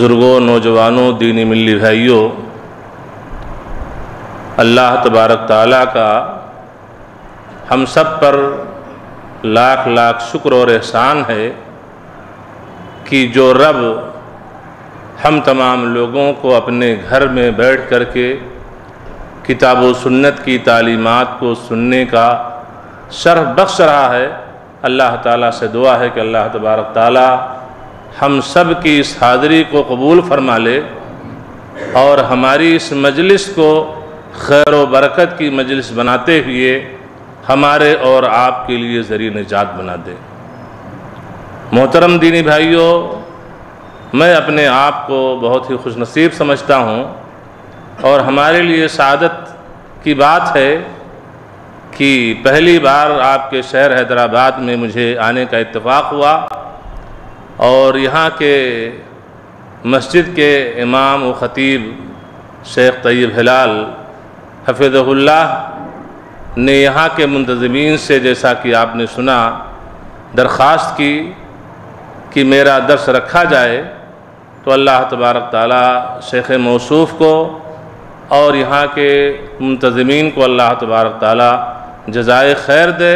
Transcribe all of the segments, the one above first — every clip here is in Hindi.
बुज़ुर्गों, नौजवानों, दीनी मिली भाइयों, अल्लाह तबारक ताला का हम सब पर लाख लाख शुक्र और एहसान है कि जो रब हम तमाम लोगों को अपने घर में बैठ कर के किताब सुन्नत की तालीमात को सुनने का शर्फ बख्श रहा है। अल्लाह ताला से दुआ है कि अल्लाह तबारक ताला हम सब की इस हाज़री को कबूल फरमा ले और हमारी इस मजलिस को खैर व बरकत की मजलिस बनाते हुए हमारे और आपके लिए ज़रिए निजात बना दे। मोहतरम दीनी भाइयों, मैं अपने आप को बहुत ही खुश नसीब समझता हूँ और हमारे लिए सादत की बात है कि पहली बार आपके शहर हैदराबाद में मुझे आने का इत्तेफाक हुआ। और यहाँ के मस्जिद के इमाम व ख़तीब शेख तय्यब हिलाल हफिज़ुल्लाह ने यहाँ के मुंतजमीन से जैसा कि आपने सुना, दरख्वास्त की कि मेरा दर्स रखा जाए तो अल्लाह तबारक ताली शेख मौसूफ़ को और यहाँ के मुंतजमीन को अल्लाह तबारक ताली जजाय खैर दे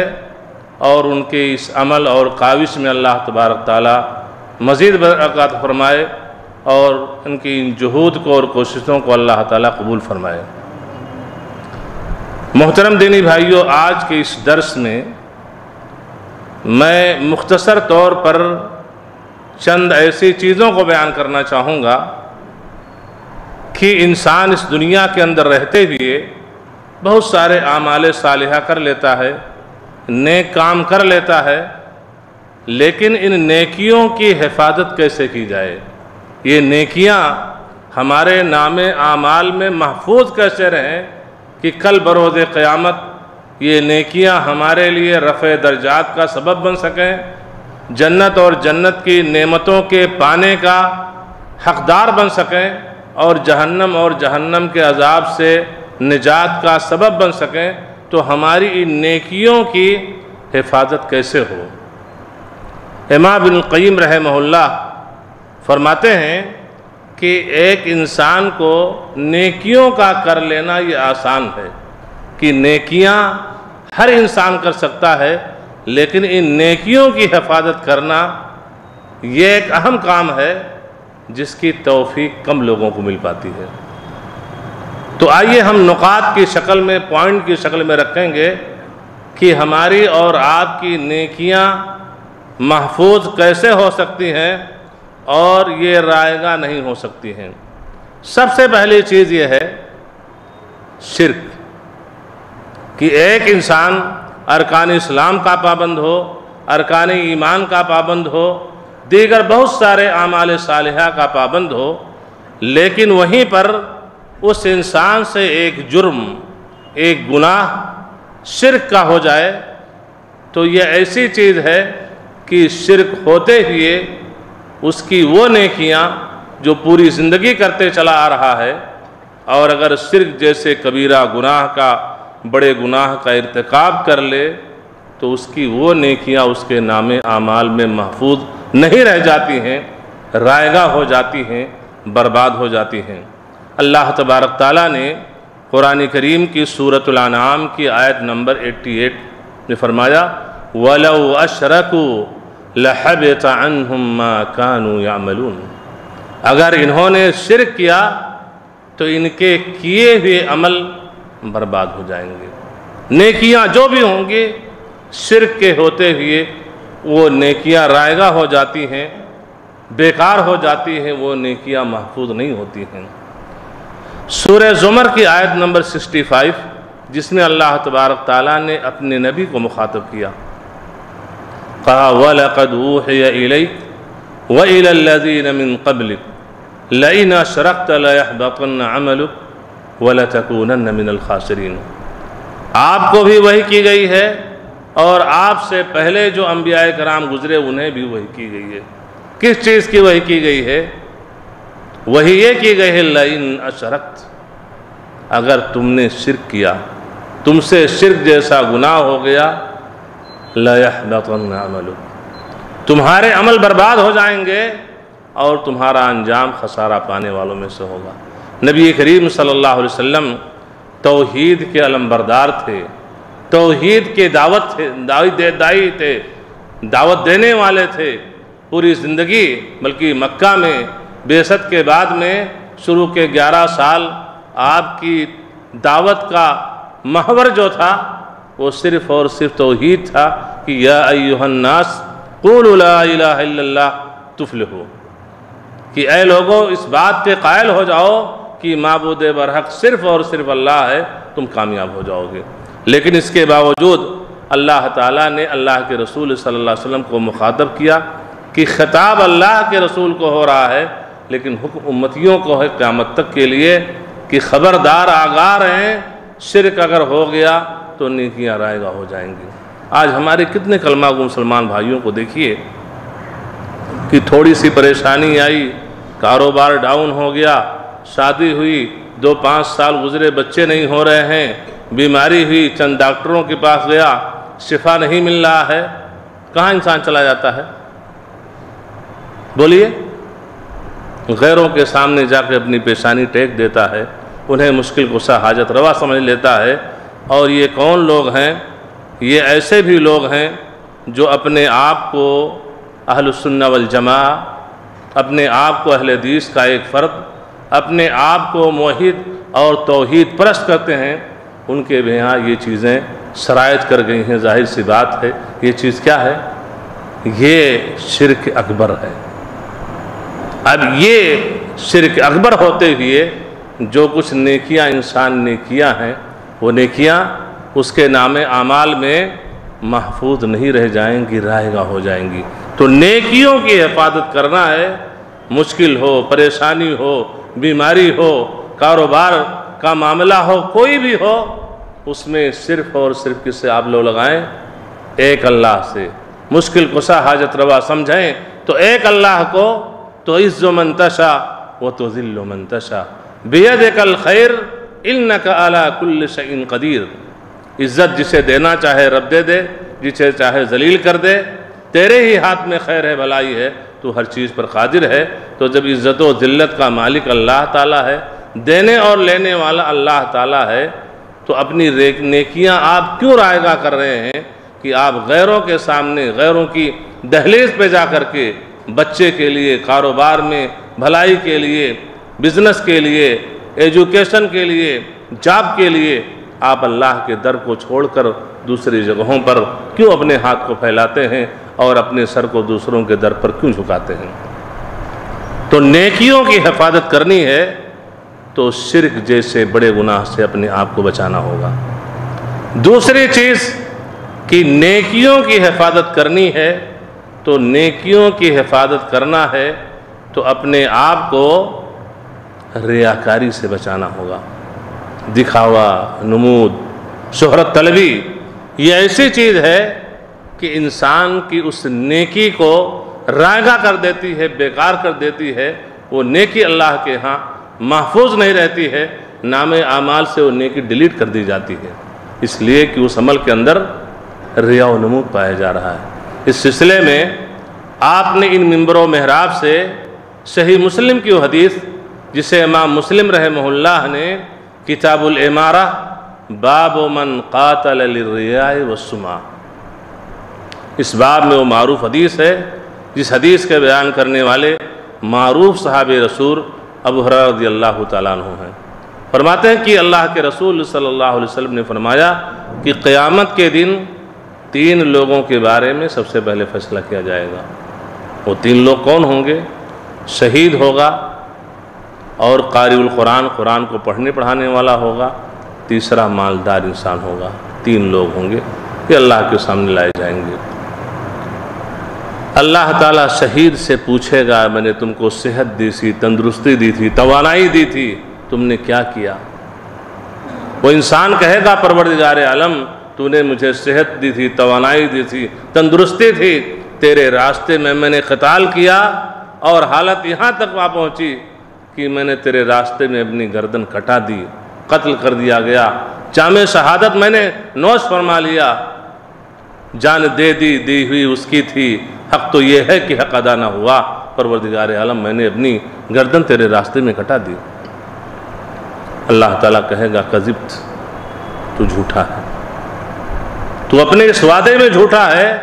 और उनके इस अमल और काविश में अल्लाह तबारक ताली मज़ीद बरक़ात फरमाए और इनकी इन जहूद को और कोशिशों को अल्लाह ताला कबूल फरमाए। मोहतरम दीनी भाइयों, आज के इस दर्स में मैं मुख्तसर तौर पर चंद ऐसी चीज़ों को बयान करना चाहूँगा कि इंसान इस दुनिया के अंदर रहते हुए बहुत सारे आमाल सालिहा कर लेता है, नेक काम कर लेता है लेकिन इन नेकियों की हिफाजत कैसे की जाए? ये नेकियाँ हमारे नाम आमाल में महफूज कैसे रहें कि कल बरोज़ क़यामत ये नेकियाँ हमारे लिए रफ़ दर्जात का सबब बन सकें? जन्नत और जन्नत की नेमतों के पाने का हकदार बन सकें और जहन्नम और जहन्नम के अजाब से निजात का सबब बन सकें? तो हमारी इन नेकियों की हिफाजत कैसे हो? इमाम बिन क़य्यम रहमहुल्लाह फरमाते हैं कि एक इंसान को नेकियों का कर लेना ये आसान है कि नेकियाँ हर इंसान कर सकता है, लेकिन इन नेकियों की हिफाजत करना ये एक अहम काम है जिसकी तोफ़ी कम लोगों को मिल पाती है। तो आइए हम नुकात की शक्ल में, पॉइंट की शक्ल में रखेंगे कि हमारी और आपकी नेकियाँ महफूज कैसे हो सकती हैं और ये रायगा नहीं हो सकती हैं। सबसे पहली चीज़ ये है शिरक, कि एक इंसान अरकान इस्लाम का पाबंद हो, अरकान ईमान का पाबंद हो, दीगर बहुत सारे आमाल सालिहा का पाबंद हो, लेकिन वहीं पर उस इंसान से एक जुर्म, एक गुनाह शिरक का हो जाए तो ये ऐसी चीज़ है कि शिरक होते हुए उसकी वो नेकियाँ जो पूरी ज़िंदगी करते चला आ रहा है, और अगर शिरक जैसे कबीरा गुनाह का, बड़े गुनाह का इरतकब कर ले तो उसकी वो नेकियाँ उसके नाम आमाल में महफूज नहीं रह जाती हैं, रायगा हो जाती हैं, बर्बाद हो जाती हैं। अल्लाह तबारक ताली ने कुरान करीम की सूरतलानाम की आयत नंबर 88 में फरमाया, वलो अशरकू लहब कानू यामलून। अगर इन्होंने शिर किया तो इनके किए हुए अमल बर्बाद हो जाएँगे। नेकियाँ जो भी होंगी शिर के होते हुए वो नेकियाँ रायगा हो जाती हैं, बेकार हो जाती हैं, वो नेकियाँ महफूज नहीं होती हैं। सूर ज़ुमर की आयत नंबर 65 जिसमें अल्लाह तबारक ताला ने अपने नबी को मुखातब किया। कहा वलक़द वलजीन मिन कबल लइन शरक़त लहबतन अमलुक वलतकूनन मिनल खासरीन आपको भी वही की गई है और आपसे पहले जो अम्बिया कराम गुजरे, उन्हें भी वही की गई है। किस चीज़ की वही की गई है? वही ये की गई है, लाइन अशरत अगर तुमने शिरक किया, तुमसे शिरक जैसा गुनाह हो गया अमल तुम्हारे अमल बर्बाद हो जाएँगे और तुम्हारा अंजाम खसारा पाने वालों में से होगा। नबी करीम सल्लल्लाहु अलैहि वसल्लम तौहीद के अलम्बरदार थे, तौहीद के दावत थे, दाई दे, दाई थे, दावत देने वाले थे। पूरी ज़िंदगी, बल्कि मक्का में, बेसत के बाद में, शुरू के 11 साल, आपकी दावत का महवर जो था वो सिर्फ़ और सिर्फ़ तोहीद था कि या अयुहन्नास कुल्ला तुफलहू। कि ए लोगों, इस बात के कायल हो जाओ कि मबूद बरहक सिर्फ़ और सिर्फ़ अल्लाह है, तुम कामयाब हो जाओगे। लेकिन इसके बावजूद अल्लाह ताला ने अल्लाह के रसूल सल्लल्लाहु अलैहि वसल्लम को मुखातब किया कि ख़िताब अल्लाह के रसूल को हो रहा है, लेकिन हुक्म उम्मतियों को है क़्यामत तक के लिए कि ख़बरदार आगार हैं, शिरक अगर हो गया तो नेकियाँ रायगा हो जाएँगी। आज हमारे कितने कलमा को मुसलमान भाइयों को देखिए कि थोड़ी सी परेशानी आई, कारोबार डाउन हो गया, शादी हुई, दो पाँच साल गुजरे, बच्चे नहीं हो रहे हैं, बीमारी हुई, चंद डॉक्टरों के पास गया, शिफा नहीं मिल रहा है, कहाँ इंसान चला जाता है? बोलिए। गैरों के सामने जाकर अपनी पेशानी टेक देता है, उन्हें मुश्किल गुस्सा, हाजत रवा समझ लेता है और ये कौन लोग हैं? ये ऐसे भी लोग हैं जो अपने आप को अहलसुन्ना वल जमा, अपने आप को अहल हदीस का एक फ़र्द, अपने आप को मोहिद और तोहद परस्त करते हैं। उनके भी यहाँ ये चीज़ें शराइत कर गई हैं, ज़ाहिर सी बात है। ये चीज़ क्या है? ये शिरक अकबर है। अब ये शिरक अकबर होते हुए जो कुछ नेकियाँ, इंसान ने किया हैं वो नेकियाँ उसके नाम आमाल में महफूज नहीं रह जाएँगी, रायगा हो जाएँगी। तो नेकियों की हिफाजत करना है। मुश्किल हो, परेशानी हो, बीमारी हो, कारोबार का मामला हो, कोई भी हो, उसमें सिर्फ़ और सिर्फ़ किसे आप लोग लगाएँ? एक अल्लाह से। मुश्किल कुसा हाजत रवा समझें तो एक अल्लाह को तो इज़्ज़ो मंतशा वो तो ज़िल्लो मंतशा बेद कल खैर इन का अला कुल्ल शइन कदीर। इज़्ज़त जिसे देना चाहे रब दे दे, जिसे चाहे जलील कर दे। तेरे ही हाथ में खैर है, भलाई है तो हर चीज़ पर कादिर है। तो जब इज़्ज़त व ज़िल्लत का मालिक अल्लाह ताला है, देने और लेने वाला अल्लाह ताला है तो अपनी नेकियाँ आप क्यों रायगा कर रहे हैं कि आप गैरों के सामने, गैरों की दहलीज पे जा कर के बच्चे के लिए, कारोबार में, भलाई के लिए, बिज़नेस के लिए एजुकेशन के लिए, जॉब के लिए आप अल्लाह के दर को छोड़कर दूसरी जगहों पर क्यों अपने हाथ को फैलाते हैं और अपने सर को दूसरों के दर पर क्यों झुकाते हैं? तो नेकियों की हिफाजत करनी है तो शिरक जैसे बड़े गुनाह से अपने आप को बचाना होगा। दूसरी चीज़ कि नेकियों की हिफाजत करनी है तो नेकियों की हिफाजत करना है तो अपने आप को रियाकारी से बचाना होगा। दिखावा, नमूद, शहरत, तलबी, ये ऐसी चीज़ है कि इंसान की उस नेकी को रायगा कर देती है, बेकार कर देती है। वो नेकी अल्लाह के यहाँ महफूज नहीं रहती है। नाम आमाल से वो नेकी डिलीट कर दी जाती है। इसलिए कि उस अमल के अंदर रिया नमूद पाया जा रहा है। इस सिलसिले में आपने इन मंबरों महराब से सही मुस्लिम की हदीस जिसे इमाम मुस्लिम रहमल्ला ने किताबुल इमारा, बाब मन कातल वसुमा इस बाब में वो मरूफ हदीस है, जिस हदीस के बयान करने वाले मरूफ साहब रसूल अबू हरदी अल्लाह तु हैं। फरमाते हैं कि अल्लाह के रसूल सल्लल्लाहु अलैहि वसल्लम ने फरमाया कि क़यामत के दिन तीन लोगों के बारे में सबसे पहले फैसला किया जाएगा। वो तीन लोग कौन होंगे? शहीद होगा और कारी कुरान कुरान को पढ़ने पढ़ाने वाला होगा, तीसरा मालदार इंसान होगा, तीन लोग होंगे, ये अल्लाह के सामने लाए जाएँगे। अल्लाह ताला शहीद से पूछेगा, मैंने तुमको सेहत दी थी, तंदुरुस्ती दी थी तोानाई दी थी, तुमने क्या किया? वो इंसान कहेगा, परवरदिगार आलम, तूने मुझे सेहत दी थी तोानाई दी थी, तंदुरुस्ती थी, तेरे रास्ते में मैंने कताल किया और हालत यहाँ तक वहाँ पहुँची। कि मैंने तेरे रास्ते में अपनी गर्दन कटा दी, कत्ल कर दिया गया। जाम शहादत मैंने नौश फरमा लिया। जान दे दी दी हुई उसकी थी। हक तो ये है कि हक अदा ना हुआ। परवरदिगार आलम, मैंने अपनी गर्दन तेरे रास्ते में कटा दी। अल्लाह ताला कहेगा, कजिब्त, तू झूठा है। तू अपने इस वादे में झूठा है।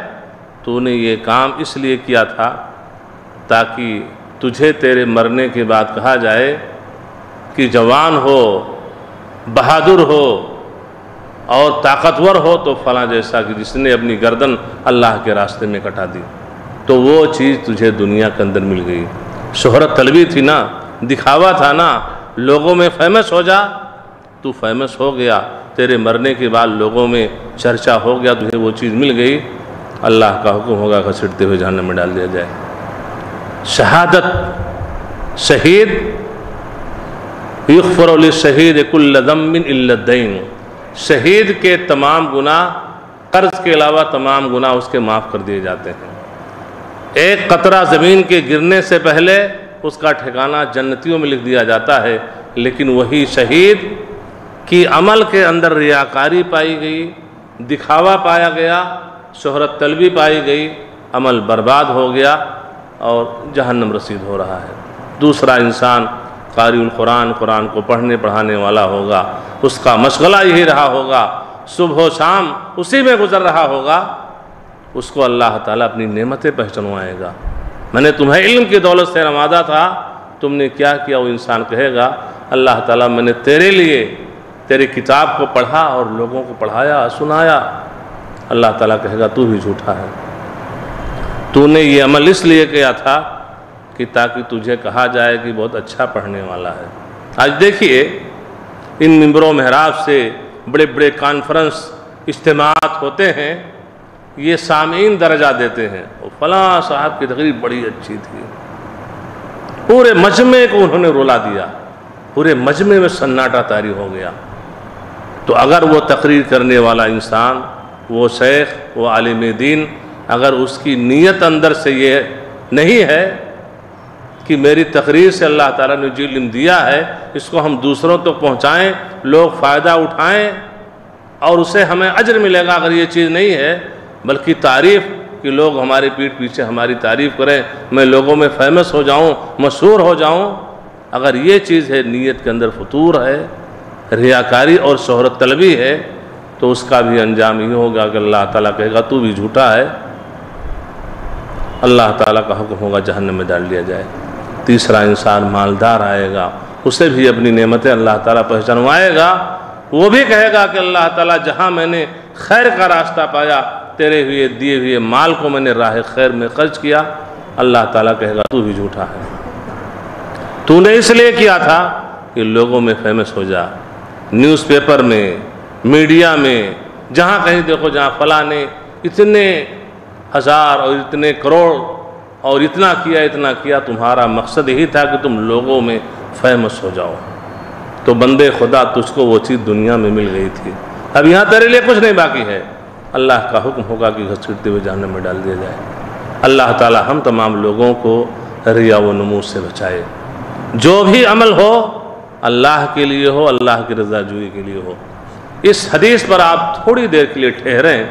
तूने ये काम इसलिए किया था ताकि तुझे तेरे मरने के बाद कहा जाए कि जवान हो, बहादुर हो और ताकतवर हो तो फला जैसा कि जिसने अपनी गर्दन अल्लाह के रास्ते में कटा दी। तो वो चीज़ तुझे दुनिया के अंदर मिल गई। शोहरत तलबी थी ना, दिखावा था ना, लोगों में फ़ेमस हो जा। तू फ़ेमस हो गया, तेरे मरने के बाद लोगों में चर्चा हो गया, तुझे वो चीज़ मिल गई। अल्लाह का हुक्म होगा, घसीटते हुए जहन्नम में डाल दिया जाए। शहादत, शहीद युफ़र शहीद इल्लद्दीन शहीद के तमाम गुना कर्ज के अलावा तमाम गुना उसके माफ़ कर दिए जाते हैं। एक कतरा ज़मीन के गिरने से पहले उसका ठिकाना जन्नतियों में लिख दिया जाता है, लेकिन वही शहीद की अमल के अंदर रियाकारी पाई गई, दिखावा पाया गया, शहरत तलबी पाई गई, अमल बर्बाद हो गया और जहन्नम रसीद हो रहा है। दूसरा इंसान कारी कुरान कुरान को पढ़ने, पढ़ाने वाला होगा। उसका मशगला यही रहा होगा, सुबह शाम उसी में गुजर रहा होगा। उसको अल्लाह ताला अपनी नेमतें पहचानवाएगा। मैंने तुम्हें इल्म की दौलत से नवाजा था, तुमने क्या किया? वो इंसान कहेगा, अल्लाह ताला मैंने तेरे लिए तेरी किताब को पढ़ा और लोगों को पढ़ाया, सुनाया। अल्लाह ताला कहेगा, तू भी झूठा है। तूने ये अमल इसलिए किया था कि ताकि तुझे कहा जाए कि बहुत अच्छा पढ़ने वाला है। आज देखिए, इन मिम्बरों महराब से बड़े बड़े कॉन्फ्रेंस इज्तमात होते हैं, ये सामीन दर्जा देते हैं। और फलां साहब की तकरीर बड़ी अच्छी थी। पूरे मजमे को उन्होंने रोला दिया। पूरे मजमे में सन्नाटा तारी हो गया। तो अगर वो तकरीर करने वाला इंसान, वो शेख, वो आलिम दीन अगर उसकी नीयत अंदर से ये नहीं है कि मेरी तकरीर से अल्लाह ताला ने जो इल्म दिया है, इसको हम दूसरों तक तो पहुँचाएँ, लोग फ़ायदा उठाएँ और उसे हमें अजर मिलेगा अगर ये चीज़ नहीं है, बल्कि तारीफ़ कि लोग हमारे पीठ पीछे हमारी तारीफ़ करें, मैं लोगों में फ़ेमस हो जाऊँ, मशहूर हो जाऊँ। अगर ये चीज़ है, नीयत के अंदर फतूर है, रियाकारी और शहरत तलबी है तो उसका भी अंजाम ये होगा कि अल्लाह ताला कहेगा, तू भी झूठा है। अल्लाह ताला का हुक्म होगा, जहन्नम में डाल लिया जाए। तीसरा इंसान मालदार आएगा, उसे भी अपनी नेमतें अल्लाह ताला पहचानवाएगा। वो भी कहेगा कि अल्लाह ताला, जहाँ मैंने खैर का रास्ता पाया, तेरे हुए, दिए हुए माल को मैंने राह खैर में खर्च किया। अल्लाह ताला कहेगा, तू भी झूठा है। तूने इसलिए किया था कि लोगों में फ़ेमस हो जा। न्यूज़पेपर में, मीडिया में, जहाँ कहीं देखो, जहाँ फला ने इतने हज़ार और इतने करोड़ और इतना किया इतना किया, तुम्हारा मकसद यही था कि तुम लोगों में फ़ेमस हो जाओ। तो बंदे खुदा, तुझको वो चीज़ दुनिया में मिल गई थी। अब यहाँ तेरे लिए कुछ नहीं बाकी है। अल्लाह का हुक्म होगा कि घसीटते हुए जहन्नम में डाल दिया जाए। अल्लाह ताला हम तमाम लोगों को रिया व नमूज से बचाए। जो भी अमल हो, अल्लाह के लिए हो, अल्लाह की रजा जुई के लिए हो। इस हदीस पर आप थोड़ी देर के लिए ठहरें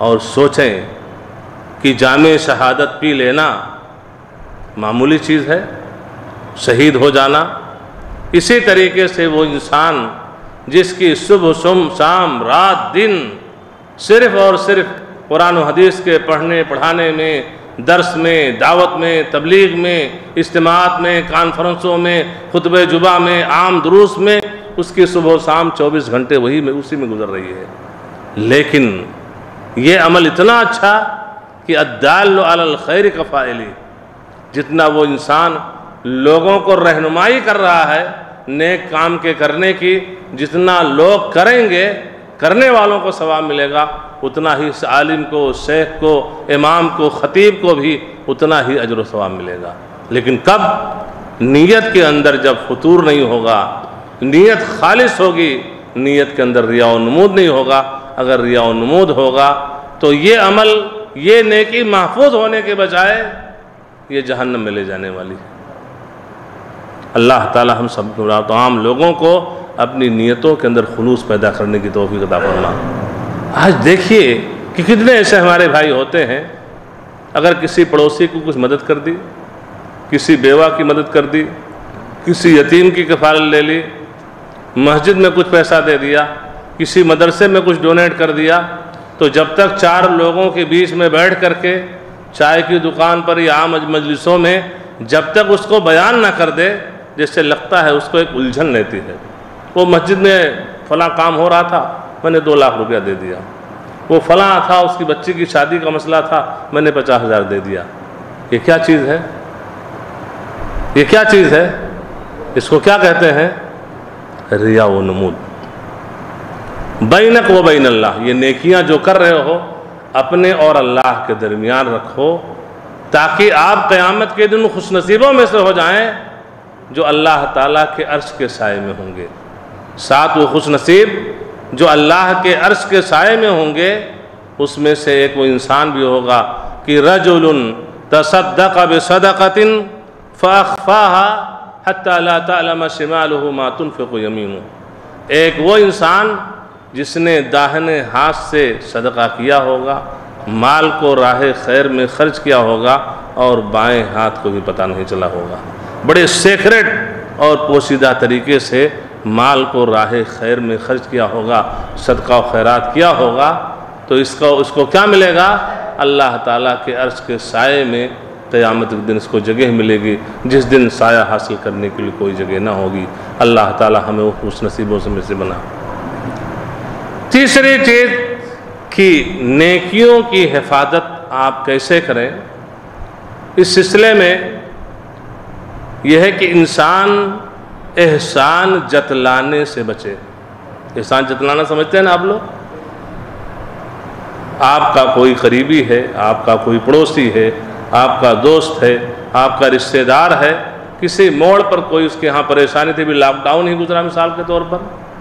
और सोचें कि जाम शहादत पी लेना मामूली चीज़ है, शहीद हो जाना। इसी तरीके से वो इंसान जिसकी सुबह, सुम, शाम, रात, दिन सिर्फ़ और सिर्फ़ कुरान हदीस के पढ़ने, पढ़ाने में, दर्स में, दावत में, तबलीग में, इज्तमात में, कॉन्फ्रेंसों में, खुतब जुबा में, आम दुरूस में, उसकी सुबह, शाम 24 घंटे वही में, उसी में गुजर रही है। लेकिन ये अमल इतना अच्छा कि अद्दाल खैर कफ़ाइली। जितना वो इंसान लोगों को रहनुमाई कर रहा है, नेक काम के करने की, जितना लोग करेंगे, करने वालों को सवाब मिलेगा, उतना ही आलिम को शेख को, इमाम को, ख़तीब को भी उतना ही अजर सवाब मिलेगा। लेकिन कब? नीयत के अंदर जब फतूर नहीं होगा, नीयत खालिश होगी, नीयत के अंदर रिया नमूद नहीं होगा। अगर रिया नमूद होगा तो ये अमल ये नेकी महफूज होने के बजाय ये जहन्नम में ले जाने वाली है। अल्लाह ताला हम सब, तमाम लोगों को अपनी नीयतों के अंदर खलूस पैदा करने की तोफ़ी अदा फरमा। आज देखिए कि कितने ऐसे हमारे भाई होते हैं, अगर किसी पड़ोसी को कुछ मदद कर दी, किसी बेवा की मदद कर दी, किसी यतीम की कफालत ले ली, मस्जिद में कुछ पैसा दे दिया, किसी मदरसे में कुछ डोनेट कर दिया तो जब तक चार लोगों के बीच में बैठ करके चाय की दुकान पर या आम मजलिसों में जब तक उसको बयान ना कर दे जिससे लगता है उसको एक उलझन रहती है। वो मस्जिद में फला काम हो रहा था, मैंने दो लाख रुपया दे दिया। वो फला था, उसकी बच्ची की शादी का मसला था, मैंने पचास हज़ार दे दिया। ये क्या चीज़ है? ये क्या चीज़ है? इसको क्या कहते हैं? रिया व नमूद बैनक व बैन अल्लाह ये नेकियाँ जो कर रहे हो, अपने और अल्लाह के दरमियान रखो, ताकि आप क़यामत के दिन खुश नसीबों में से हो जाएँ, जो अल्लाह ताला के अर्श के साय में होंगे। साथ वो खुश नसीब जो अल्लाह के अर्श के साय में होंगे, उसमें से एक वो इंसान भी होगा कि रजुल तसदक बसदक़तिन फ़ाहा हत्तम शिमाल मातुन यमीन एक वो इंसान जिसने दाहने हाथ से सदका किया होगा, माल को राह खैर में खर्च किया होगा और बाएँ हाथ को भी पता नहीं चला होगा। बड़े सेक्रेट और पोशीदा तरीके से माल को राह खैर में खर्च किया होगा, सदका खैरात किया होगा तो इसका, उसको क्या मिलेगा? अल्लाह ताला के अर्श के साय में क़यामत के दिन इसको जगह मिलेगी। जिस दिन साया हासिल करने के लिए कोई जगह ना होगी। अल्लाह ताला हमें उस नसीबों से में से बना। तीसरी चीज़ कि नेकियों की हिफाजत आप कैसे करें? इस सिलसिले में यह है कि इंसान एहसान जतलाने से बचे। एहसान जतलाना समझते हैं ना आप लोग? आपका कोई करीबी है, आपका कोई पड़ोसी है, आपका दोस्त है, आपका रिश्तेदार है, किसी मोड़ पर कोई उसके यहाँ परेशानी थी, भी लॉकडाउन ही गुजरा मिसाल के तौर पर।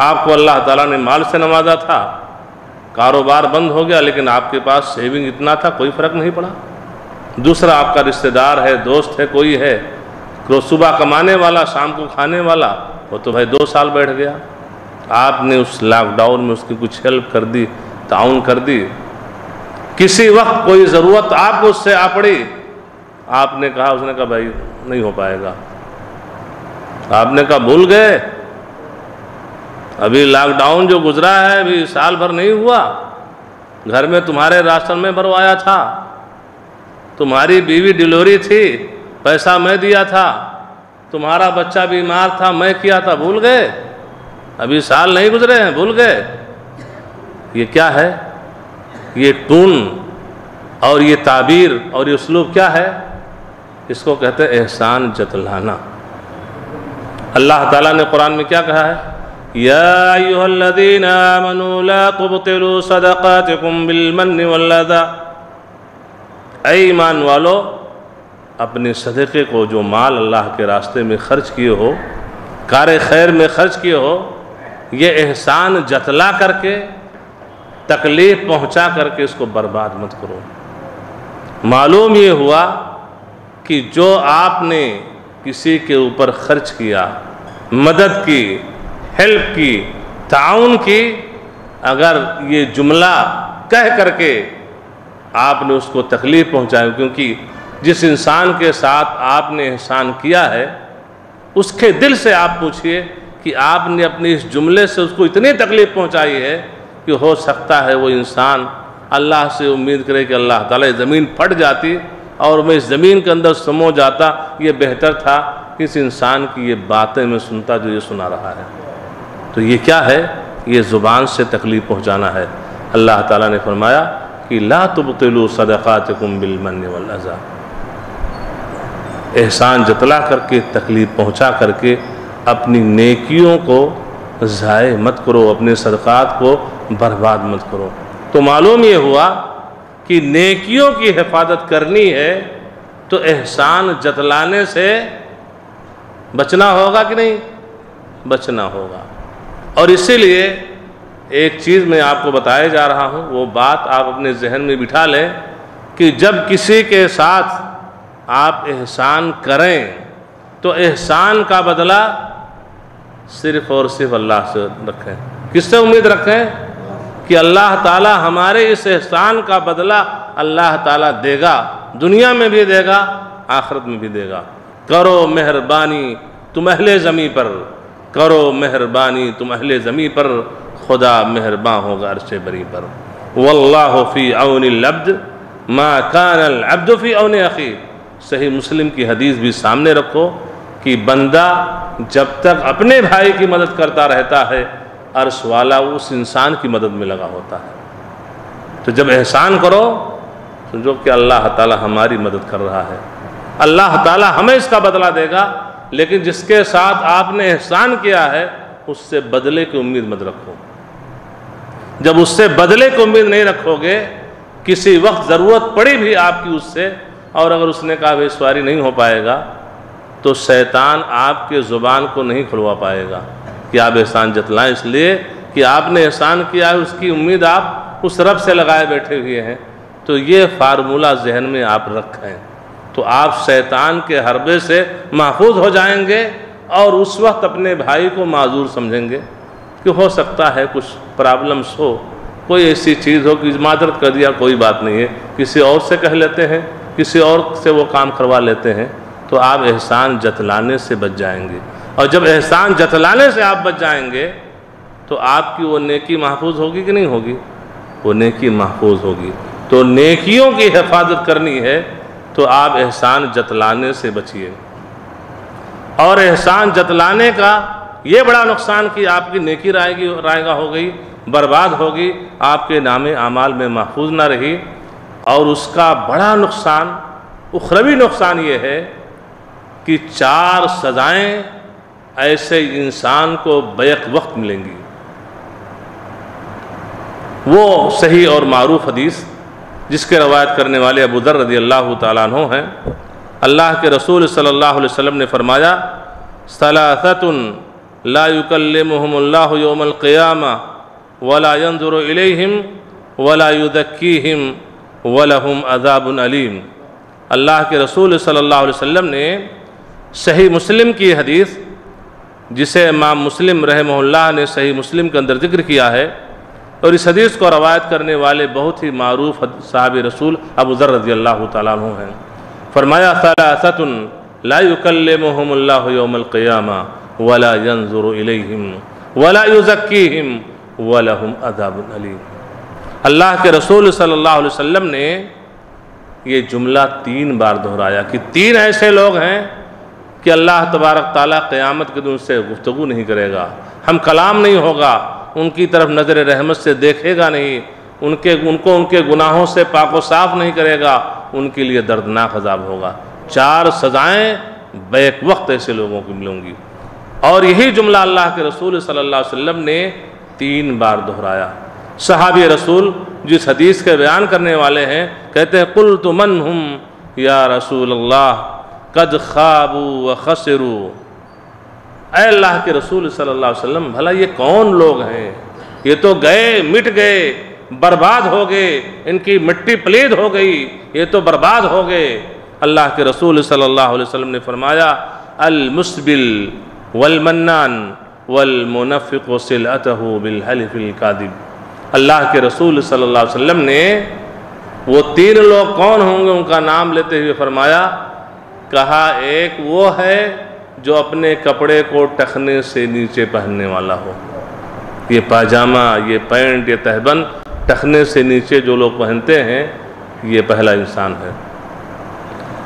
आपको अल्लाह ताला ने माल से नवाजा था। कारोबार बंद हो गया, लेकिन आपके पास सेविंग इतना था, कोई फ़र्क नहीं पड़ा। दूसरा आपका रिश्तेदार है, दोस्त है, कोई है रोज सुबह कमाने वाला, शाम को खाने वाला, वो तो भाई दो साल बैठ गया। आपने उस लॉकडाउन में उसकी कुछ हेल्प कर दी ताउन कर दी। किसी वक्त कोई ज़रूरत आपको उससे आ पड़ी। आपने कहा, उसने कहा, भाई, नहीं हो पाएगा। आपने कहा, भूल गए? अभी लॉकडाउन जो गुजरा है, अभी साल भर नहीं हुआ। घर में तुम्हारे राशन में भरवाया था। तुम्हारी बीवी डिलीवरी थी, पैसा मैं दिया था। तुम्हारा बच्चा बीमार था, मैं किया था, भूल गए। अभी साल नहीं गुजरे हैं, भूल गए। ये क्या है? ये टून और ये ताबीर और ये उसलूब क्या है? इसको कहते हैं एहसान जतलाना। अल्लाह ताला ने कुरान में क्या कहा है? या ईमान वालो अपने सदक़े को जो माल अल्लाह के रास्ते में ख़र्च किए हो कार खैर में ख़र्च किए हो ये एहसान जतला करके तकलीफ़ पहुँचा करके इसको बर्बाद मत करो मालूम ये हुआ कि जो आपने किसी के ऊपर खर्च किया मदद की हेल्प की ताउन की अगर ये जुमला कह करके आपने उसको तकलीफ़ पहुंचाई क्योंकि जिस इंसान के साथ आपने एहसान किया है उसके दिल से आप पूछिए कि आपने अपने इस जुमले से उसको इतनी तकलीफ़ पहुंचाई है कि हो सकता है वो इंसान अल्लाह से उम्मीद करे कि अल्लाह ताला ज़मीन फट जाती और मैं इस ज़मीन के अंदर समो जाता ये बेहतर था कि इस इंसान की ये बातें मैं सुनता जो ये सुना रहा है तो ये क्या है? ये ज़ुबान से तकलीफ़ पहुँचाना है। अल्लाह ताला ने फरमाया कि ला तुबतलू सदक़ात बिलमन वल्लज़ा एहसान जतला करके, तकलीफ़ पहुँचा करके अपनी नेकियों को ज़ाय मत करो, अपने सदक़ात को बर्बाद मत करो। तो मालूम ये हुआ कि नेकियों की हिफाजत करनी है तो एहसान जतलाने से बचना होगा कि नहीं? बचना होगा। और इसीलिए एक चीज़ मैं आपको बताया जा रहा हूँ, वो बात आप अपने जहन में बिठा लें कि जब किसी के साथ आप एहसान करें तो एहसान का बदला सिर्फ़ और सिर्फ़ अल्लाह से रखें। किससे उम्मीद रखें? कि अल्लाह ताला हमारे इस एहसान का बदला अल्लाह ताला देगा, दुनिया में भी देगा, आखिरत में भी देगा। करो मेहरबानी तुम अहले ज़मी पर। करो मेहरबानी तुम अहले ज़मी पर। खुदा मेहरबान होगा अरश बरी पर। वल्लाह फ़ी अवन लब्द मा कान अब्द फ़ी अवन अखी। सही मुस्लिम की हदीस भी सामने रखो कि बंदा जब तक अपने भाई की मदद करता रहता है, अर्श वाला उस इंसान की मदद में लगा होता है। तो जब एहसान करो, समझो कि अल्लाह ताला हमारी मदद कर रहा है। अल्लाह ताला हमें इसका बदला देगा लेकिन जिसके साथ आपने एहसान किया है, उससे बदले की उम्मीद मत रखो। जब उससे बदले की उम्मीद नहीं रखोगे, किसी वक्त ज़रूरत पड़ी भी आपकी उससे, और अगर उसने कहा, भाई सवारी नहीं हो पाएगा तो शैतान आपके ज़ुबान को नहीं खुलवा पाएगा कि आप एहसान जतलाएँ। इसलिए कि आपने एहसान किया है, उसकी उम्मीद आप उस रब से लगाए बैठे हुए हैं। तो ये फार्मूला जहन में आप रखें तो आप शैतान के हरबे से महफूज हो जाएँगे और उस वक्त अपने भाई को माजूर समझेंगे कि हो सकता है कुछ प्रॉब्लम्स हो, कोई ऐसी चीज़ हो कि माजरत कर दिया, कोई बात नहीं है। किसी और से कह लेते हैं, किसी और से वो काम करवा लेते हैं तो आप एहसान जतलाने से बच जाएँगे। और जब एहसान जतलाने से आप बच जाएँगे तो आपकी वो नेकी महफूज होगी कि नहीं होगी? वो नेकी महफूज होगी। तो नेकियों की हिफाजत करनी है तो आप एहसान जतलाने से बचिए। और एहसान जतलाने का ये बड़ा नुकसान कि आपकी नेकी रायगी रायगा हो गई, बर्बाद होगी आपके नाम आमाल में महफूज ना रही। और उसका बड़ा नुकसान, उखरवी नुकसान ये है कि चार सज़ाएँ ऐसे इंसान को बैक वक्त मिलेंगी। वो सही और मरूफ हदीस जिसके रवायत करने वाले अबू दर रदी अल्लाह तु हैं, अल्लाह के रसूल सल्लल्लाहु अलैहि वसल्लम ने फरमाया, सलासतुन ला युकल्लिमुहुमुल्लाहु यौमल क़ियामा वला यंजुरु इलैहिम वला युदक्कीहिम वलहुम अजाबुन अलीम। अल्लाह के रसूल सल्लल्लाहु अलैहि वसल्लम ने सही मुस्लिम की हदीस, जिसे इमाम मुस्लिम रहमल्ला ने सही मुस्लिम के अंदर ज़िक्र किया है और इस हदीस को रवायत करने वाले बहुत ही मरूफ साहब रसूल अबू ज़र रज़ी अल्लाह तु हैं। फरमाया, सलासतुन लाकल्लमहमल्लाक़यामा वला वलहुम अल्लाह के रसूल अलैहि वसल्लम ने ये जुमला तीन बार दोहराया कि तीन ऐसे लोग हैं कि अल्लाह तबारक ताला के दिन उनसे गुफ्तु नहीं करेगा, हम कलाम नहीं होगा उनकी तरफ़ नज़र रहमत से देखेगा नहीं, उनके, उनको उनके गुनाहों से पाको साफ़ नहीं करेगा, उनके लिए दर्दनाक अजाब होगा। चार सज़ाएँ बैक वक्त ऐसे लोगों को मिलूँगी। और यही जुमला अल्लाह के रसूल सल्लल्लाहु अलैहि वसल्लम ने तीन बार दोहराया। सहाबी रसूल जिस हदीस के बयान करने वाले हैं, कहते हैं कुल तो मन हम, या रसूल अल्लाह कद खाबू व खसरू। अल्लाह के रसूल सल्लल्लाहु अलैहि वसल्लम, भला ये कौन लोग हैं? ये तो गए, मिट गए, बर्बाद हो गए, इनकी मिट्टी पलीद हो गई, ये तो बर्बाद हो गए। अल्लाह के रसूल सल्लल्लाहु अलैहि वसल्लम ने फरमाया अल मुस्बिल वल मन्नान वल मुनफ़िक सिलतहु बिलहलफिल कादिब अल्लाह के रसूल सल्लल्लाहु अलैहि वसल्लम ने वो तीन लोग कौन होंगे, उनका नाम लेते हुए फरमाया, कहा, एक वो है जो अपने कपड़े को टखने से नीचे पहनने वाला हो। ये पाजामा ये पैंट, ये तहबन टखने से नीचे जो लोग पहनते हैं, ये पहला इंसान है।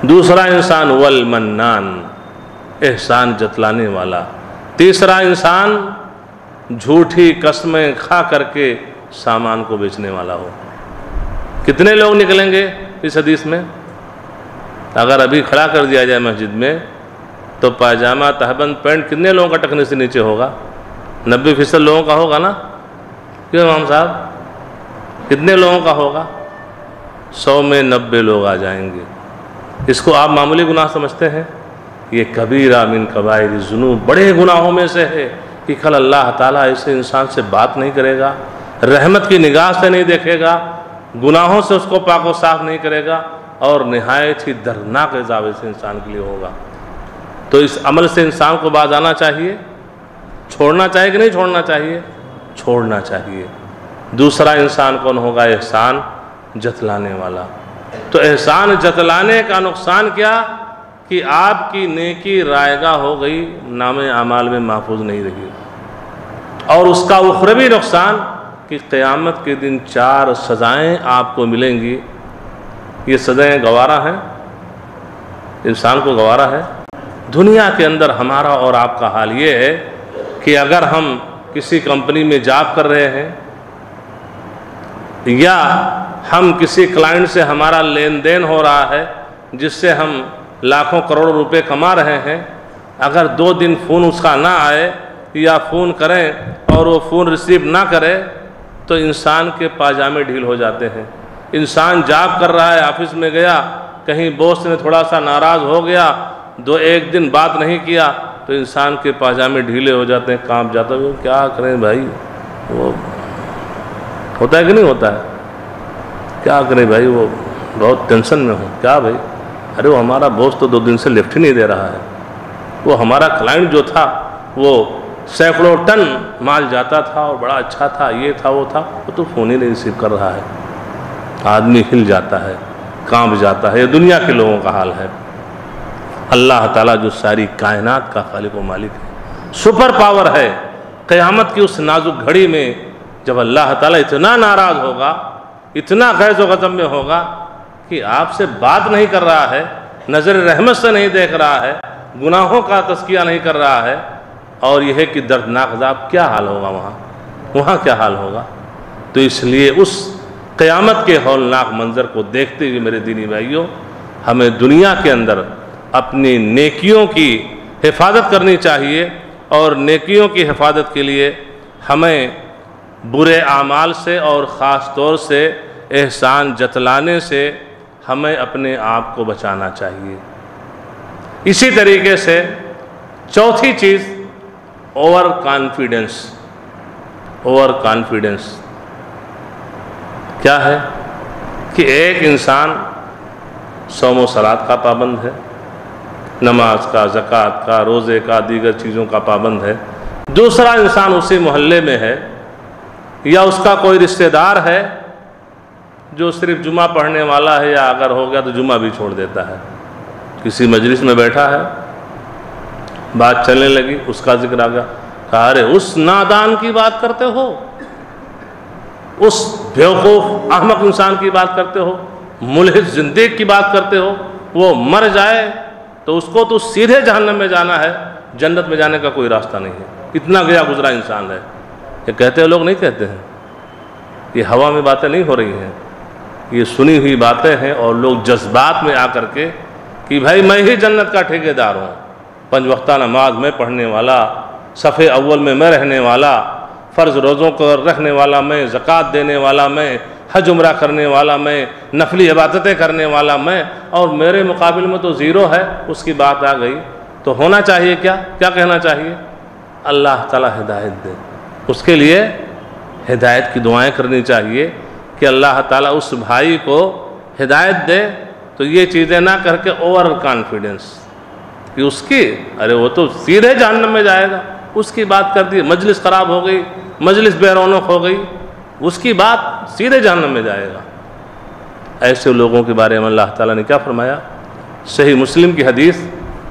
दूसरा इंसान वल मन्नान, एहसान जतलाने वाला। तीसरा इंसान झूठी कस्में खा करके सामान को बेचने वाला हो। कितने लोग निकलेंगे इस हदीस में? अगर अभी खड़ा कर दिया जाए मस्जिद में तो पायजामा, तहबंद, पैंट कितने लोगों का टकने से नीचे होगा? नब्बे फ़ीसद लोगों का होगा ना? क्यों इमाम साहब? कितने लोगों का होगा? सौ में नब्बे लोग आ जाएँगे। इसको आप मामूली गुनाह समझते हैं? ये कबीरा मिन कबायर जुनू बड़े गुनाहों में से है कि कल अल्लाह ताला ऐसे इंसान से बात नहीं करेगा, रहमत की निगाह से नहीं देखेगा, गुनाहों से उसको पाको साफ़ नहीं करेगा और नहायत ही दर्दनाक एजाब इस इंसान के लिए होगा। तो इस अमल से इंसान को बाज आना चाहिए। छोड़ना चाहिए कि नहीं छोड़ना चाहिए? छोड़ना चाहिए। दूसरा इंसान कौन होगा? एहसान, जतलाने वाला। तो एहसान, जतलाने का नुकसान क्या? कि आपकी नेकी रायगा हो गई, नाम अमाल में महफूज नहीं रही। और उसका उखरवी नुकसान कि क़यामत के दिन चार सज़ाएँ आपको मिलेंगी। ये सज़ाएँ गवारा हैं। इंसान को गवारा है। दुनिया के अंदर हमारा और आपका हाल ये है कि अगर हम किसी कंपनी में जॉब कर रहे हैं, या हम किसी क्लाइंट से हमारा लेन देन हो रहा है, जिससे हम लाखों करोड़ों रुपए कमा रहे हैं, अगर दो दिन फ़ोन उसका ना आए या फ़ोन करें और वो फ़ोन रिसीव ना करे तो इंसान के पाजामे ढील हो जाते हैं। इंसान जॉब कर रहा है, ऑफ़िस में गया, कहीं बॉस ने थोड़ा सा नाराज़ हो गया दो एक दिन बात नहीं किया तो इंसान के पाजामे ढीले हो जाते हैं काँप जाता है क्या करें भाई? वो होता है कि नहीं होता है? क्या करें भाई, वो बहुत टेंशन में हूँ। क्या भाई? अरे वो हमारा बॉस तो दो दिन से लिफ्ट ही नहीं दे रहा है। वो हमारा क्लाइंट जो था, वो सैकड़ों टन माल जाता था और बड़ा अच्छा था, ये था, वो था, वो तो फ़ोन ही नहीं रिसीव कर रहा है। आदमी हिल जाता है काँप जाता है। ये दुनिया के लोगों का हाल है। अल्लाह ताला जो सारी कायनात का खालिक व मालिक है। सुपर पावर है। क़यामत की उस नाजुक घड़ी में जब अल्लाह ताला इतना नाराज़ होगा, इतना गैज़ गज़म में होगा कि आपसे बात नहीं कर रहा है, नज़र रहमत से नहीं देख रहा है, गुनाहों का तस्किया नहीं कर रहा है, और यह कि दर्दनाक अजाब क्या हाल होगा वहाँ? वहाँ क्या हाल होगा? तो इसलिए उस क़यामत के हौलनाक मंज़र को देखते हुए मेरे दीनी भाइयों, हमें दुनिया के अंदर अपनी नेकियों की हिफाजत करनी चाहिए और नेकियों की हिफाजत के लिए हमें बुरे आमाल से और ख़ास तौर से एहसान जतलाने से हमें अपने आप को बचाना चाहिए। इसी तरीके से चौथी चीज़ ओवर कॉन्फिडेंस ओवर कॉन्फिडेंस क्या है कि एक इंसान सोमो सलाद का पाबंद है। नमाज़ का, ज़क़़त का, रोज़े का, दीगर चीज़ों का पाबंद है। दूसरा इंसान उसी मोहल्ले में है, या उसका कोई रिश्तेदार है, जो सिर्फ़ जुमा पढ़ने वाला है, या अगर हो गया तो जुमा भी छोड़ देता है। किसी मजलिस में बैठा है, बात चलने लगी, उसका ज़िक्र आ गया, कहा, अरे, उस नादान की बात करते हो? उस बेवकूफ़, अहमक इंसान की बात करते हो? मुलहिद ज़िंदगी की बात करते हो? वो मर जाए तो उसको तो सीधे जहन्नम में जाना है, जन्नत में जाने का कोई रास्ता नहीं है। इतना गया गुजरा इंसान है। ये कहते हैं, लोग नहीं कहते हैं। ये हवा में बातें नहीं हो रही हैं। ये सुनी हुई बातें हैं और लोग जज्बात में आकर के कि भाई मैं ही जन्नत का ठेकेदार हूँ। पंज वक्ता नमाज़ में पढ़ने वाला, सफ़े अव्वल में मैं रहने वाला, फ़र्ज़ रोज़ों को रखने वाला मैं, ज़क़़त देने वाला मैं हज उम्र करने वाला मैं, नफली इबादतें करने वाला मैं, और मेरे मुकाबले में तो ज़ीरो है, उसकी बात आ गई। तो होना चाहिए क्या? क्या कहना चाहिए? अल्लाह ताला हिदायत दे। उसके लिए हिदायत की दुआएँ करनी चाहिए कि अल्लाह ताला उस भाई को हिदायत दे। तो ये चीज़ें ना करके ओवर कॉन्फिडेंस कि उसकी, अरे वो तो सीधे जानने में जाएगा। उसकी बात कर दी, मजलिस ख़राब हो गई, मजलिस बेरौनक हो गई। उसकी बात सीधे जहन्नम में जाएगा। ऐसे लोगों के बारे में अल्लाह ताला ने क्या फरमाया? सही मुस्लिम की हदीस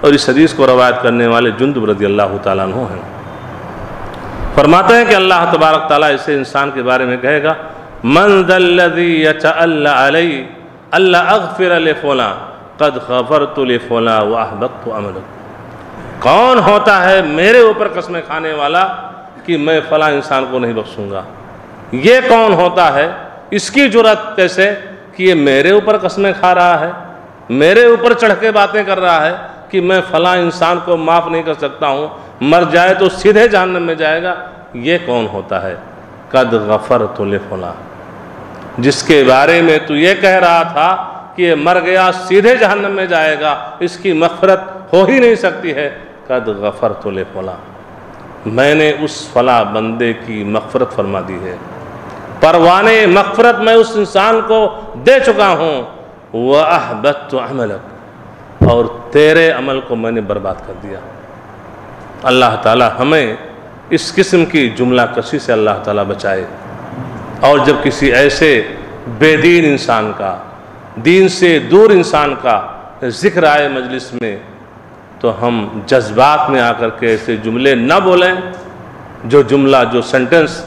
और इस हदीस को रवायत करने वाले जुंद रदी अल्लाह तु हैं। फरमाते हैं कि अल्लाह तबारक ताला ऐसे इंसान के बारे में कहेगा मंजल्लदी अल्लाह अगफिर फ़ोला, कद खबर तुल फ़ोला वाहबत अमल कौन होता है मेरे ऊपर कस्में खाने वाला कि मैं फ़ला इंसान को नहीं बख्शूँगा? ये कौन होता है? इसकी ज़रूरत कैसे कि ये मेरे ऊपर कसमें खा रहा है, मेरे ऊपर चढ़ के बातें कर रहा है कि मैं फ़ला इंसान को माफ़ नहीं कर सकता हूँ, मर जाए तो सीधे जानने में जाएगा, ये कौन होता है? कद गफ़र तुल फला जिसके बारे में तू ये कह रहा था कि ये मर गया, सीधे जहन्नम में जाएगा, इसकी मफरत हो ही नहीं सकती है, कद गफ़र तुल फला मैंने उस फला बंदे की मफरत फरमा दी है। परवाने मफरत मैं उस इंसान को दे चुका हूँ। वह अहबत अमलक। और तेरे अमल को मैंने बर्बाद कर दिया। अल्लाह ताला हमें इस किस्म की जुमला कशी से अल्लाह ताला बचाए। और जब किसी ऐसे बेदीन इंसान का, दीन से दूर इंसान का ज़िक्र आए मजलिस में तो हम जज्बात में आकर के ऐसे जुमले न बोलें, जो जुमला, जो सेंटेंस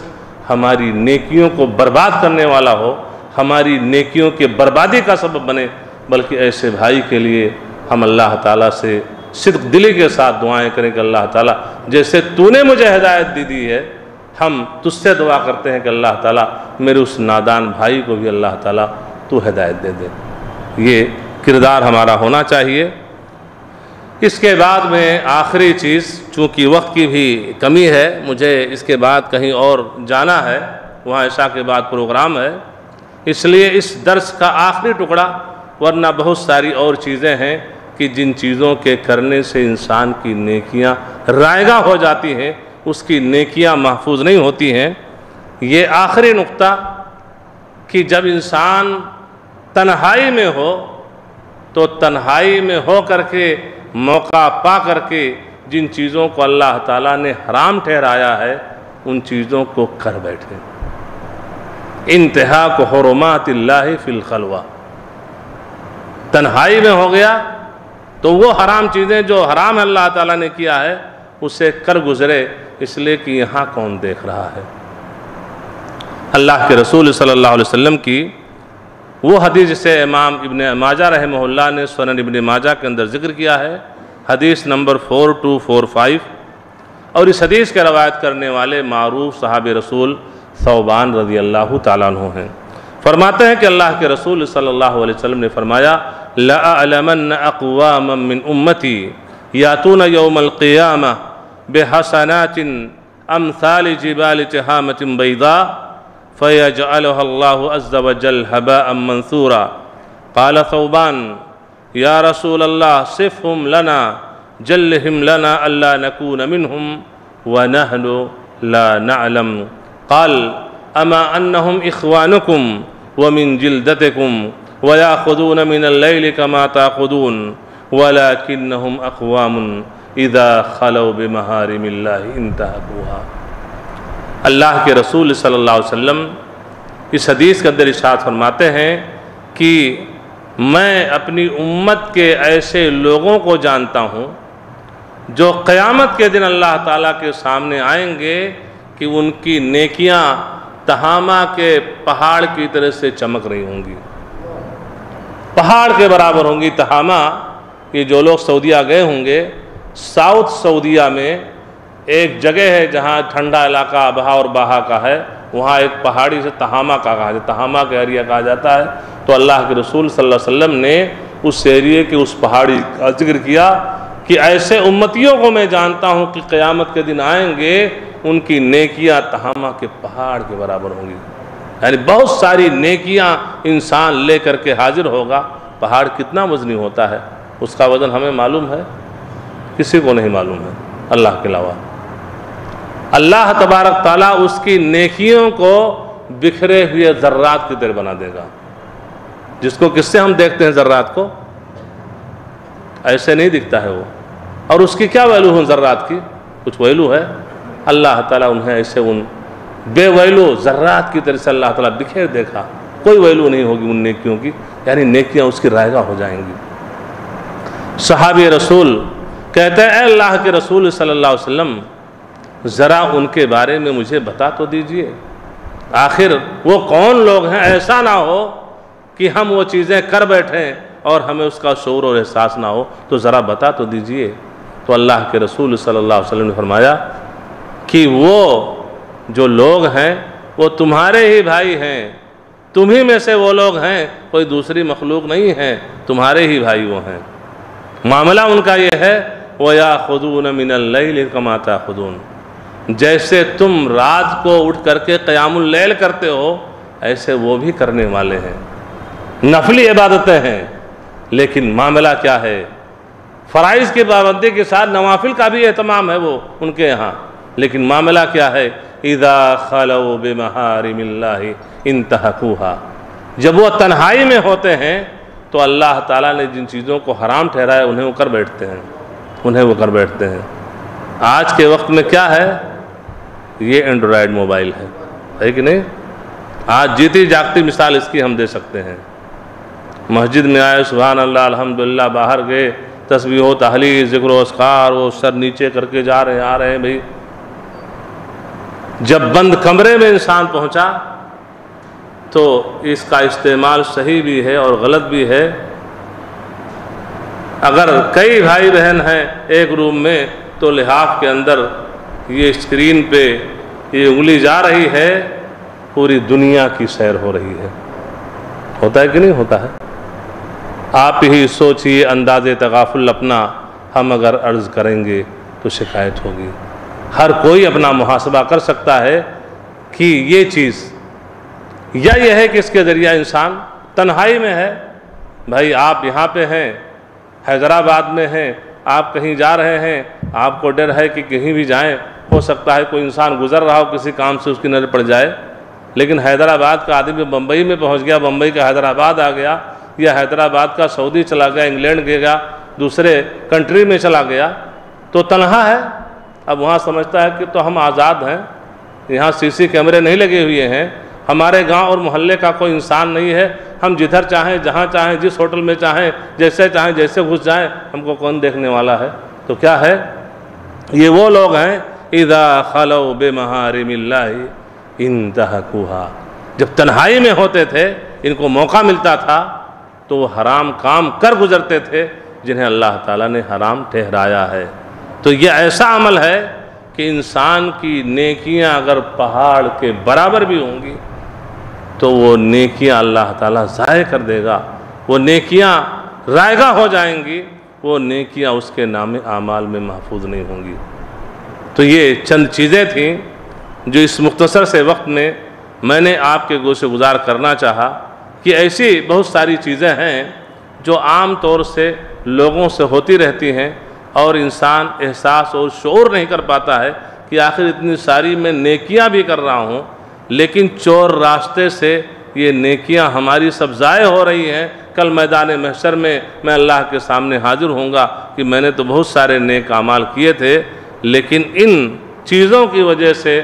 हमारी नेकियों को बर्बाद करने वाला हो, हमारी नेकियों के बर्बादी का सबब बने, बल्कि ऐसे भाई के लिए हम अल्लाह ताला से सिद्क दिली के साथ दुआएँ करें कि अल्लाह ताला, जैसे तूने मुझे हिदायत दी दी है, हम तुझसे दुआ करते हैं कि अल्लाह ताला मेरे उस नादान भाई को भी अल्लाह ताला तू हिदायत दे दे। ये किरदार हमारा होना चाहिए। इसके बाद में आखिरी चीज़, चूँकि वक्त की भी कमी है, मुझे इसके बाद कहीं और जाना है, वहाँ ऐसा के बाद प्रोग्राम है। इसलिए इस दर्स का आखिरी टुकड़ा, वरना बहुत सारी और चीज़ें हैं कि जिन चीज़ों के करने से इंसान की नेकियाँ रायगा हो जाती हैं, उसकी नेकियाँ महफूज नहीं होती हैं। ये आखिरी नुक्ता कि जब इंसान तन्हाई में हो तो तन्हाई में हो करके मौका पा करके जिन चीज़ों को अल्लाह ताला ने हराम ठहराया है, उन चीज़ों को कर बैठे। इंतहा को हरमात फ़िल खलवा। तन्हाई में हो गया तो वो हराम चीज़ें जो हराम अल्लाह ताला ने किया है, उसे कर गुजरे, इसलिए कि यहाँ कौन देख रहा है। अल्लाह के रसूल सल्लल्लाहु अलैहि वसल्लम की वो हदीस जिसे इमाम इबन माजा रहमल्ला ने सन इबन माजा के अंदर ज़िक्र किया है, हदीस number four two four five. और इस हदीस के रवायत करने वाले मरूफ साहब रसूल सौबान रज़ी अल्लाह तु हैं। फरमाते हैं कि अल्लाह के रसूल सल्लल्लाहु अलैहि वसल्लम ने फरमाया लमन अकवामिन उम्मती यातून यौमक़ियाम बेहसनातिन अमसाल जिबाल चहामतिन बैदा। फ़ैजअल्लाहु अज़्ज़ वजल हबा मंसूरा काल सौबान या रसूल अल्लाह सिफ़हुम लना जल्लहिम लना अल्ला नकून मिनहुम व नहनु ला नअलम काल अमा अन्नहुम इख्वानुकुम व मिन जिल्दतिकुम व याखुदून मिन अल-लैल कमा ताखुदून वलाकिन्नहुम अक़वामुन इदा खलौ बिमहारिमिल्लाहि इंतहकुहा अल्लाह के रसूल सल्लल्लाहु अलैहि वसल्लम इस हदीस के अंदर इशात फरमाते हैं कि मैं अपनी उम्मत के ऐसे लोगों को जानता हूँ जो क़यामत के दिन अल्लाह ताला के सामने आएँगे कि उनकी नेकियाँ तहामा के पहाड़ की तरह से चमक रही होंगी। पहाड़ के बराबर होंगी तहामा। ये जो लोग सऊदिया गए होंगे, साउथ सऊदिया में एक जगह है जहाँ ठंडा इलाका अबहा और बहा का है, वहाँ एक पहाड़ी से तहामा का कहा जाता तहामा का एरिया कहा जाता है। तो अल्लाह के रसूल सल्लल्लाहु अलैहि वसल्लम ने उस एरिए के उस पहाड़ी का ज़िक्र किया कि ऐसे उम्मतियों को मैं जानता हूँ कि क़यामत के दिन आएँगे, उनकी नेकियाँ तहामा के पहाड़ के बराबर होंगी। यानी बहुत सारी नेकियाँ इंसान ले करके हाजिर होगा। पहाड़ कितना वजनी होता है, उसका वज़न हमें मालूम है? किसी को नहीं मालूम है, अल्लाह के अलावा। अल्लाह तबारक ताला उसकी नेकियों को बिखरे हुए ज़र्रात की तरह बना देगा। जिसको किससे हम देखते हैं ज़र्रात को? ऐसे नहीं दिखता है वो। और उसकी क्या वैल्यू है ज़र्रात की? कुछ वैल्यू है। अल्लाह ताला उन्हें ऐसे उन बेवैलू ज़र्रात की तरह से अल्लाह ताला बिखेर देखा। कोई वैल्यू नहीं होगी उन नेकियों की। यानी नेकियाँ उसकी रायगा हो जाएँगी। सहाबी रसूल कहते हैं अल्लाह के रसूल सल्लल्लाहु अलैहि वसल्लम ज़रा उनके बारे में मुझे बता तो दीजिए। आखिर वो कौन लोग हैं? ऐसा ना हो कि हम वो चीज़ें कर बैठें और हमें उसका शोर और एहसास ना हो। तो ज़रा बता तो दीजिए। तो अल्लाह के रसूल सल्लल्लाहु अलैहि वसल्लम ने फरमाया कि वो जो लोग हैं, वो तुम्हारे ही भाई हैं। तुम ही में से वो लोग हैं, कोई दूसरी मखलूक नहीं है। तुम्हारे ही भाई वो हैं। मामला उनका ये है वो या खुदून मिनल कमाता खुदून। जैसे तुम रात को उठ करके क़यामुल लैल करते हो, ऐसे वो भी करने वाले हैं। नफली इबादतें हैं, लेकिन मामला क्या है? फ़राइज़ की पाबंदी के साथ नवाफिल का भी अहतमाम है वो, उनके यहाँ। लेकिन मामला क्या है? इदा खलो बेमहारिमिल्ला इंतहकूहा। जब वो तन्हाई में होते हैं तो अल्लाह ताला ने जिन चीज़ों को हराम ठहराया, उन्हें वो कर बैठते हैं। उन्हें वो कर बैठते हैं। आज के वक्त में क्या है? ये एंड्रॉयड मोबाइल है। है कि नहीं? आज जीती जागती मिसाल इसकी हम दे सकते हैं। मस्जिद में आए सुबहान अल्लाह अल्हम्दुलिल्लाह, बाहर गए, तस्बीह हो तहली ज़िक्र असकार वो सर नीचे करके जा रहे हैं, आ रहे हैं भाई। जब बंद कमरे में इंसान पहुँचा तो इसका इस्तेमाल सही भी है और गलत भी है। अगर कई भाई बहन हैं एक रूम में तो लिहाफ के अंदर ये स्क्रीन पे ये उंगली जा रही है, पूरी दुनिया की सैर हो रही है। होता है कि नहीं होता है? आप ही सोचिए, अंदाज तगाफुल अपना, हम अगर अर्ज़ करेंगे तो शिकायत होगी। हर कोई अपना मुहासबा कर सकता है कि ये चीज़, या यह है कि इसके ज़रिए इंसान तन्हाई में है, भाई आप यहाँ पे हैं, हैदराबाद में हैं, आप कहीं जा रहे हैं, आपको डर है कि कहीं भी जाएँ हो सकता है कोई इंसान गुजर रहा हो किसी काम से उसकी नज़र पड़ जाए, लेकिन हैदराबाद का आदमी बम्बई में पहुँच गया बम्बई का हैदराबाद आ गया, या हैदराबाद का सऊदी चला गया, इंग्लैंड गया, दूसरे कंट्री में चला गया तो तनहा है। अब वहाँ समझता है कि तो हम आज़ाद हैं, यहाँ सीसी कैमरे नहीं लगे हुए हैं, हमारे गाँव और मोहल्ले का कोई इंसान नहीं है, हम जिधर चाहें, जहाँ चाहें, जिस होटल में चाहें, जैसे चाहें, जैसे घुस जाएँ, हमको कौन देखने वाला है? तो क्या है? ये वो लोग हैं इदा खलो बेमहारिमिल्ला इन तहकुहा जब तन्हाई में होते थे, इनको मौका मिलता था तो वो हराम काम कर गुजरते थे, जिन्हें अल्लाह ताला ने हराम ठहराया है। तो ये ऐसा अमल है कि इंसान की नेकियाँ अगर पहाड़ के बराबर भी होंगी तो वो नेकियाँ अल्लाह ताला ज़ाय कर देगा। वो नेकियाँ रायगा हो जाएँगी, वो नेकियाँ उसके नाम आमाल में महफूज नहीं होंगी। तो ये चंद चीज़ें थीं जो इस मुख्तसर से वक्त में मैंने आपके गोशे गुजार करना चाहा कि ऐसी बहुत सारी चीज़ें हैं जो आम तौर से लोगों से होती रहती हैं और इंसान एहसास और शोर नहीं कर पाता है कि आखिर इतनी सारी मैं नेकियाँ भी कर रहा हूँ, लेकिन चोर रास्ते से ये नेकियाँ हमारी सब ज़ाय हो रही हैं। कल मैदान महशर में मैं अल्लाह के सामने हाजिर होऊँगा कि मैंने तो बहुत सारे नेक अमाल किए थे लेकिन इन चीज़ों की वजह से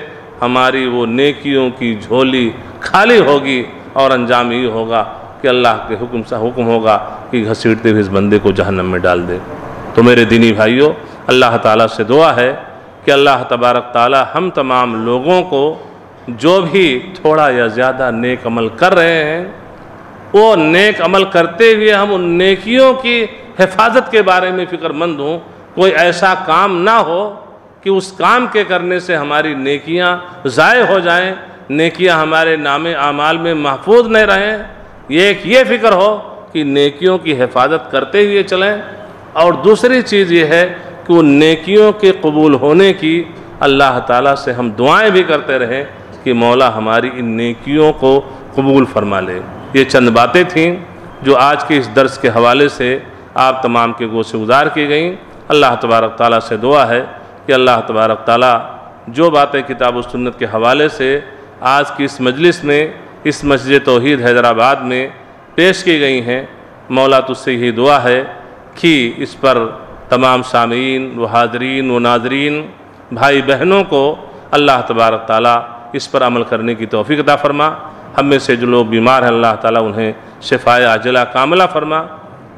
हमारी वो नेकियों की झोली खाली होगी और अंजाम ये होगा कि अल्लाह के हुक्म सा हुक्म होगा कि घसीटते हुए इस बंदे को जहन्नम में डाल दे। तो मेरे दीनी भाइयों, अल्लाह ताला से दुआ है कि अल्लाह तबारक ताला हम तमाम लोगों को जो भी थोड़ा या ज़्यादा नेक अमल कर रहे हैं, वो नेक अमल करते हुए हम उन नेकियों की हिफाजत के बारे में फ़िक्रमंद हों। कोई ऐसा काम ना हो कि उस काम के करने से हमारी नेकियाँ ज़ाय हो जाएँ, नेकियाँ हमारे नाम आमाल में महफूज नहीं रहें। ये एक ये फ़िक्र हो कि नेकियों की हिफाजत करते हुए चलें। और दूसरी चीज़ ये है कि उन नेकियों के कबूल होने की अल्लाह ताला से हम दुआएँ भी करते रहें कि मौला हमारी इन नेकियों को कबूल फरमा ले। ये चंद बातें थीं जो आज के इस दर्स के हवाले से आप तमाम के गो से गुजार की गई। अल्लाह तबारक ताली से दुआ है कि अल्लाह तबारक ताली जो बातें किताब सुन्नत के हवाले से आज की इस मजलिस में, इस मस्जिद तोहद हैदराबाद में पेश की गई हैं, मौला तुझसे यही दुआ है कि इस पर तमाम सामीन व हाजरीन व नाजरीन भाई बहनों को अल्लाह तबारक ताली इस पर अमल करने की तोफ़ी अदा फरमा। हम में से जो लोग बीमार हैं, अल्लाह ताला उन्हें शफाय आजला कामला फरमा।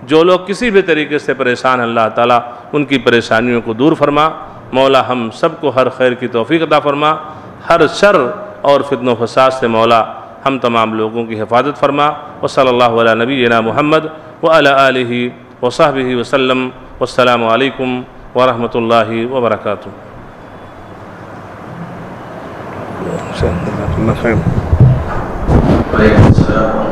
जो लोग किसी भी तरीके से परेशान हैं, अल्लाह ताला उनकी परेशानियों को दूर फरमा। मौला हम सबको हर खैर की तोफ़ी अदा फरमा हर शर और फितन फसाद से मौला हम तमाम लोगों की हिफाजत फरमा व सल्ला नबीना मोहम्मद व अल वसाब वसलम वालकम वरहमत ला वबरक Thank you.